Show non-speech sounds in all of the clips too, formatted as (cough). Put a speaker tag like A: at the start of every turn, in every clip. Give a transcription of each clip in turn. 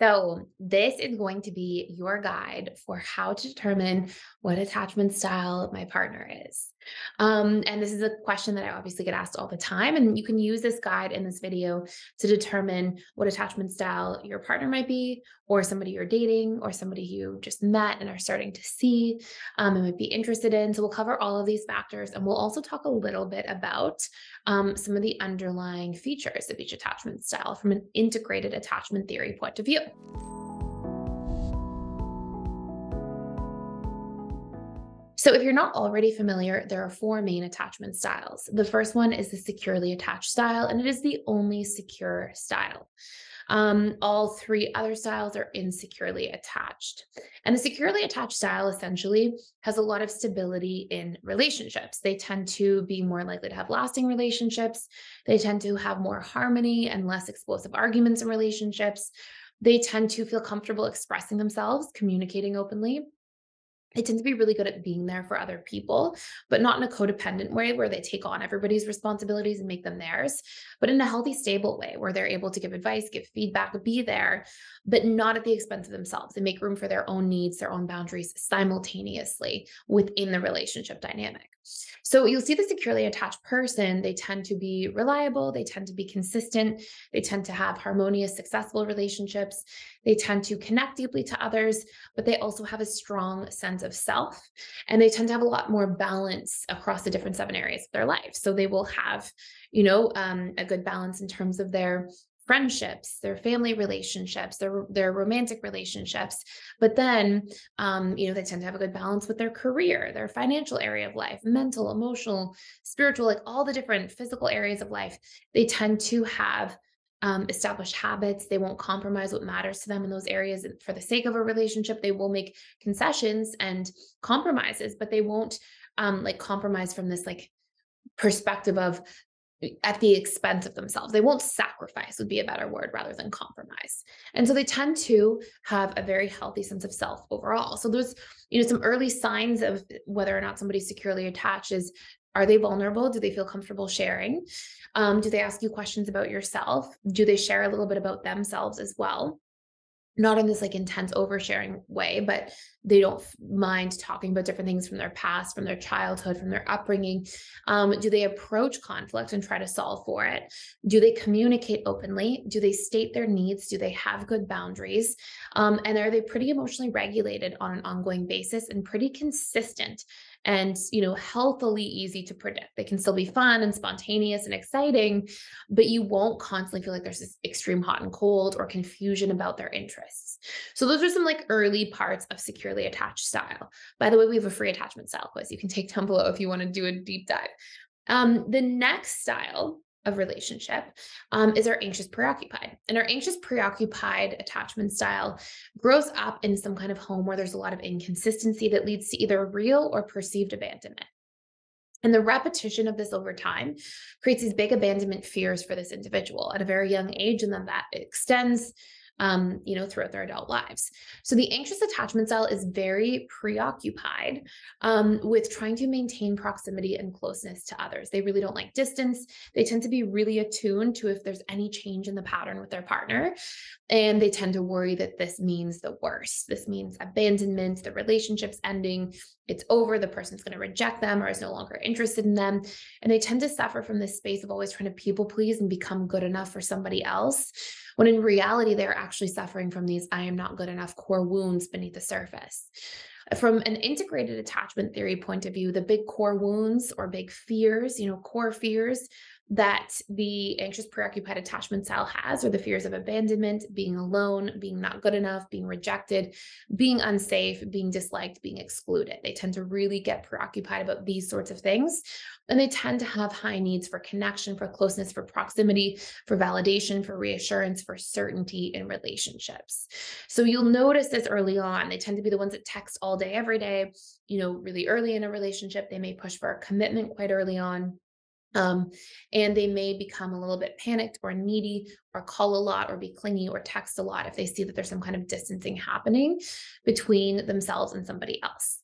A: So, this is going to be your guide for how to determine what attachment style my partner is. Um, and this is a question that I obviously get asked all the time. And you can use this guide in this video to determine what attachment style your partner might be, or somebody you're dating, or somebody you just met and are starting to see um, and might be interested in. So, we'll cover all of these factors. And we'll also talk a little bit about um, some of the underlying features of each attachment style from an integrated attachment theory point of view. So, if you're not already familiar, there are four main attachment styles. The first one is the securely attached style, and it is the only secure style. Um, all three other styles are insecurely attached. And the securely attached style essentially has a lot of stability in relationships. They tend to be more likely to have lasting relationships. They tend to have more harmony and less explosive arguments in relationships. They tend to feel comfortable expressing themselves, communicating openly. They tend to be really good at being there for other people, but not in a codependent way where they take on everybody's responsibilities and make them theirs, but in a healthy, stable way where they're able to give advice, give feedback, be there, but not at the expense of themselves. They make room for their own needs, their own boundaries simultaneously within the relationship dynamic. So you'll see the securely attached person, they tend to be reliable, they tend to be consistent, they tend to have harmonious, successful relationships, they tend to connect deeply to others, but they also have a strong sense of self and they tend to have a lot more balance across the different seven areas of their life. So they will have, you know, um, a good balance in terms of their friendships, their family relationships, their their romantic relationships. But then, um, you know, they tend to have a good balance with their career, their financial area of life, mental, emotional, spiritual, like all the different physical areas of life. They tend to have um, established habits. They won't compromise what matters to them in those areas for the sake of a relationship. They will make concessions and compromises, but they won't um, like compromise from this like perspective of at the expense of themselves. They won't sacrifice, would be a better word rather than compromise. And so they tend to have a very healthy sense of self overall. So there's, you know, some early signs of whether or not somebody's securely attached is are they vulnerable? Do they feel comfortable sharing? Um, do they ask you questions about yourself? Do they share a little bit about themselves as well? not in this like intense oversharing way, but they don't mind talking about different things from their past, from their childhood, from their upbringing. Um, do they approach conflict and try to solve for it? Do they communicate openly? Do they state their needs? Do they have good boundaries? Um, and are they pretty emotionally regulated on an ongoing basis and pretty consistent and you know healthily easy to predict. They can still be fun and spontaneous and exciting but you won't constantly feel like there's this extreme hot and cold or confusion about their interests. So those are some like early parts of securely attached style. By the way we have a free attachment style quiz. You can take down below if you want to do a deep dive. Um, the next style of relationship um, is our anxious preoccupied. And our anxious preoccupied attachment style grows up in some kind of home where there's a lot of inconsistency that leads to either real or perceived abandonment. And the repetition of this over time creates these big abandonment fears for this individual at a very young age. And then that extends um, you know, throughout their adult lives. So the anxious attachment style is very preoccupied um, with trying to maintain proximity and closeness to others. They really don't like distance. They tend to be really attuned to if there's any change in the pattern with their partner. And they tend to worry that this means the worst. This means abandonment, the relationship's ending, it's over, the person's going to reject them or is no longer interested in them. And they tend to suffer from this space of always trying to people please and become good enough for somebody else when in reality, they're actually suffering from these I am not good enough core wounds beneath the surface. From an integrated attachment theory point of view, the big core wounds or big fears, you know, core fears that the anxious preoccupied attachment style has or the fears of abandonment, being alone, being not good enough, being rejected, being unsafe, being disliked, being excluded. They tend to really get preoccupied about these sorts of things. And they tend to have high needs for connection, for closeness, for proximity, for validation, for reassurance, for certainty in relationships. So you'll notice this early on. They tend to be the ones that text all day, every day, you know, really early in a relationship. They may push for a commitment quite early on um, and they may become a little bit panicked or needy or call a lot or be clingy or text a lot if they see that there's some kind of distancing happening between themselves and somebody else.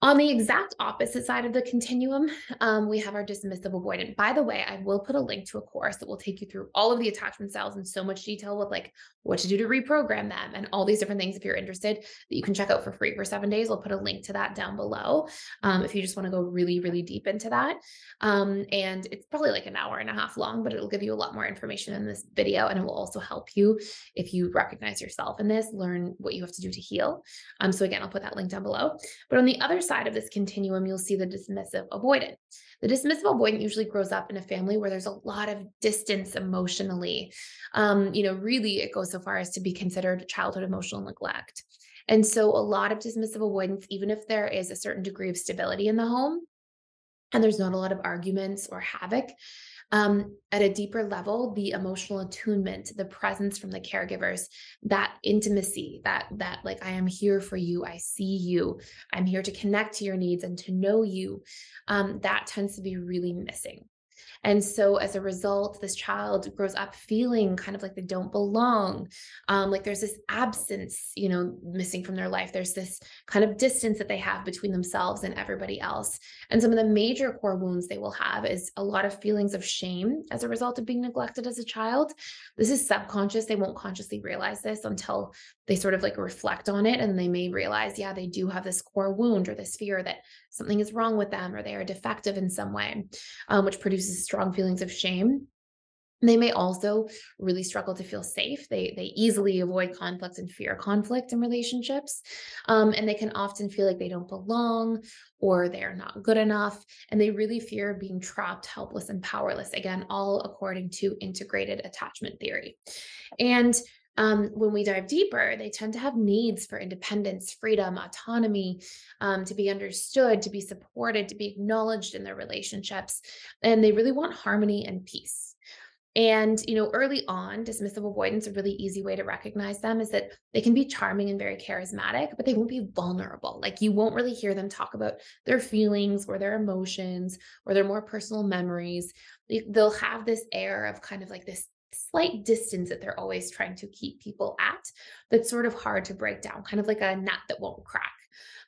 A: On the exact opposite side of the continuum, um, we have our dismissive avoidant. By the way, I will put a link to a course that will take you through all of the attachment styles in so much detail with like what to do to reprogram them and all these different things. If you're interested, that you can check out for free for seven days. I'll put a link to that down below um, if you just want to go really, really deep into that. Um, and it's probably like an hour and a half long, but it'll give you a lot more information in this video, and it will also help you if you recognize yourself in this, learn what you have to do to heal. Um, so again, I'll put that link down below. But on the other side of this continuum, you'll see the dismissive avoidant. The dismissive avoidant usually grows up in a family where there's a lot of distance emotionally. Um, you know, really, it goes so far as to be considered childhood emotional neglect. And so, a lot of dismissive avoidants, even if there is a certain degree of stability in the home, and there's not a lot of arguments or havoc, um, at a deeper level the emotional attunement the presence from the caregivers that intimacy that that like i am here for you. I see you. I'm here to connect to your needs and to know you um, that tends to be really missing and so as a result, this child grows up feeling kind of like they don't belong. Um, like there's this absence, you know, missing from their life. There's this kind of distance that they have between themselves and everybody else. And some of the major core wounds they will have is a lot of feelings of shame as a result of being neglected as a child. This is subconscious. They won't consciously realize this until they sort of like reflect on it and they may realize, yeah, they do have this core wound or this fear that something is wrong with them or they are defective in some way, um, which produces strong feelings of shame. They may also really struggle to feel safe. They they easily avoid conflict and fear conflict in relationships, um, and they can often feel like they don't belong or they are not good enough, and they really fear being trapped, helpless, and powerless. Again, all according to integrated attachment theory. And um, when we dive deeper, they tend to have needs for independence, freedom, autonomy, um, to be understood, to be supported, to be acknowledged in their relationships. And they really want harmony and peace. And, you know, early on, dismissive avoidants, a really easy way to recognize them is that they can be charming and very charismatic, but they won't be vulnerable. Like you won't really hear them talk about their feelings or their emotions or their more personal memories. They'll have this air of kind of like this slight distance that they're always trying to keep people at that's sort of hard to break down, kind of like a nut that won't crack.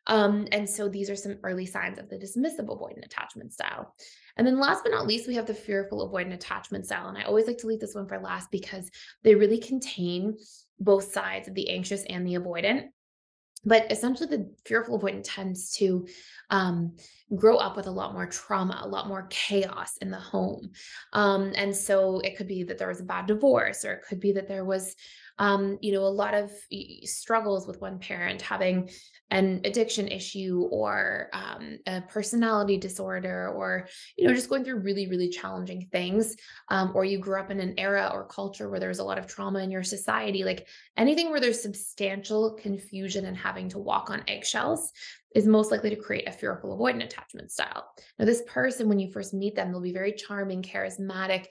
A: Um, and so these are some early signs of the dismissive avoidant attachment style. And then last but not least, we have the fearful avoidant attachment style. And I always like to leave this one for last because they really contain both sides of the anxious and the avoidant but essentially the fearful avoidant tends to um, grow up with a lot more trauma a lot more chaos in the home. Um, and so it could be that there was a bad divorce or it could be that there was um, you know a lot of struggles with one parent having an addiction issue or um, a personality disorder or you know just going through really really challenging things um, or you grew up in an era or culture where there's a lot of trauma in your society like anything where there's substantial confusion and having to walk on eggshells is most likely to create a fearful avoidant attachment style. Now this person when you first meet them they'll be very charming charismatic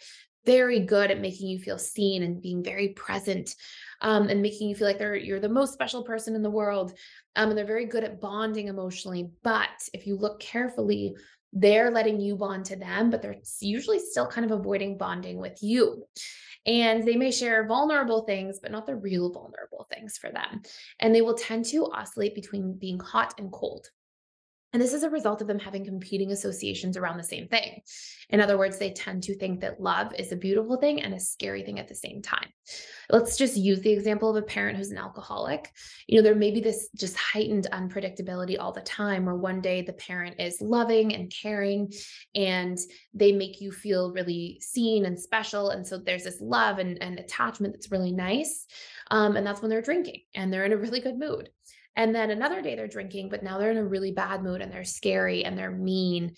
A: very good at making you feel seen and being very present um, and making you feel like they're you're the most special person in the world um, and they're very good at bonding emotionally but if you look carefully they're letting you bond to them but they're usually still kind of avoiding bonding with you. And they may share vulnerable things but not the real vulnerable things for them. And they will tend to oscillate between being hot and cold and this is a result of them having competing associations around the same thing. In other words, they tend to think that love is a beautiful thing and a scary thing at the same time. Let's just use the example of a parent who's an alcoholic. You know, there may be this just heightened unpredictability all the time where one day the parent is loving and caring and they make you feel really seen and special. And so there's this love and, and attachment that's really nice. Um, and that's when they're drinking and they're in a really good mood. And then another day they're drinking, but now they're in a really bad mood and they're scary and they're mean.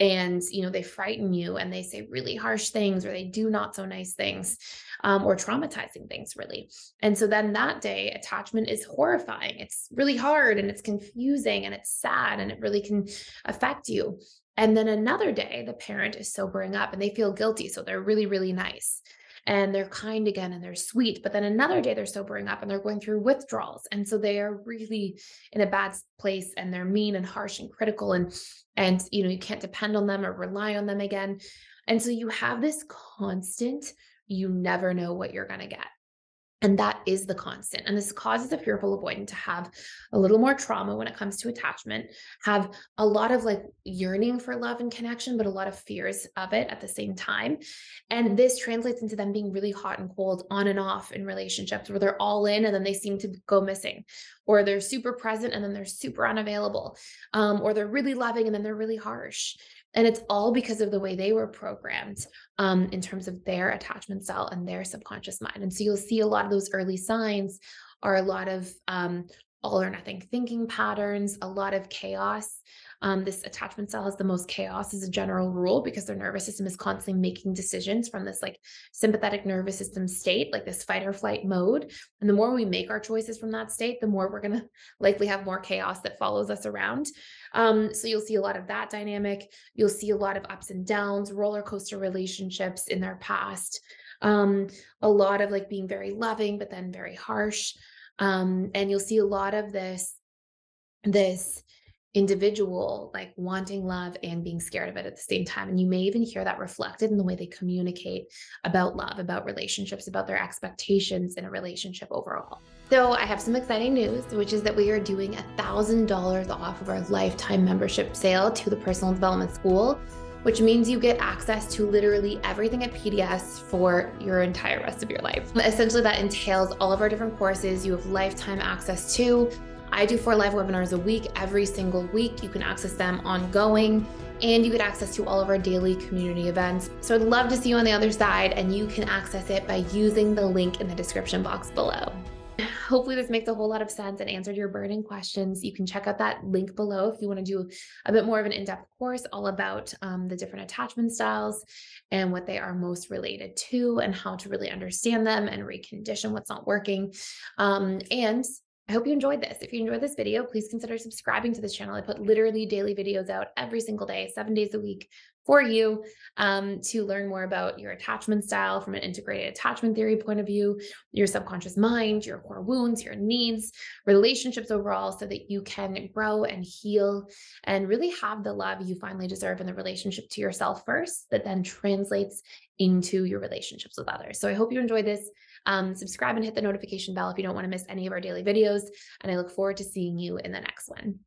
A: And you know they frighten you and they say really harsh things or they do not so nice things um, or traumatizing things really. And so then that day attachment is horrifying. It's really hard and it's confusing and it's sad and it really can affect you. And then another day the parent is sobering up and they feel guilty so they're really really nice and they're kind again and they're sweet. But then another day they're sobering up and they're going through withdrawals. And so they are really in a bad place and they're mean and harsh and critical and and you know you can't depend on them or rely on them again. And so you have this constant, you never know what you're going to get. And that is the constant. And this causes a fearful avoidant to have a little more trauma when it comes to attachment, have a lot of like yearning for love and connection, but a lot of fears of it at the same time. And this translates into them being really hot and cold on and off in relationships where they're all in and then they seem to go missing, or they're super present and then they're super unavailable, um, or they're really loving and then they're really harsh. And it's all because of the way they were programmed um, in terms of their attachment style and their subconscious mind. And so you'll see a lot of those early signs are a lot of um, all or nothing thinking patterns, a lot of chaos, um, this attachment style has the most chaos as a general rule because their nervous system is constantly making decisions from this like sympathetic nervous system state, like this fight or flight mode. And the more we make our choices from that state, the more we're going (laughs) to likely have more chaos that follows us around. Um, so you'll see a lot of that dynamic. You'll see a lot of ups and downs, roller coaster relationships in their past. Um, a lot of like being very loving, but then very harsh. Um, and you'll see a lot of this, this individual like wanting love and being scared of it at the same time and you may even hear that reflected in the way they communicate about love about relationships about their expectations in a relationship overall. So i have some exciting news which is that we are doing a thousand dollars off of our lifetime membership sale to the personal development school which means you get access to literally everything at PDS for your entire rest of your life. Essentially, that entails all of our different courses you have lifetime access to, I do four live webinars a week, every single week. You can access them ongoing and you get access to all of our daily community events. So I'd love to see you on the other side and you can access it by using the link in the description box below. Hopefully this makes a whole lot of sense and answered your burning questions. You can check out that link below if you want to do a bit more of an in-depth course all about um, the different attachment styles and what they are most related to and how to really understand them and recondition what's not working. Um, and I hope you enjoyed this. If you enjoyed this video, please consider subscribing to this channel. I put literally daily videos out every single day, seven days a week for you um, to learn more about your attachment style from an integrated attachment theory point of view, your subconscious mind, your core wounds, your needs, relationships overall, so that you can grow and heal and really have the love you finally deserve in the relationship to yourself first, that then translates into your relationships with others. So I hope you enjoyed this. Um, subscribe and hit the notification bell if you don't want to miss any of our daily videos. And I look forward to seeing you in the next one.